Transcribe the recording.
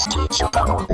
Prestige Apollo.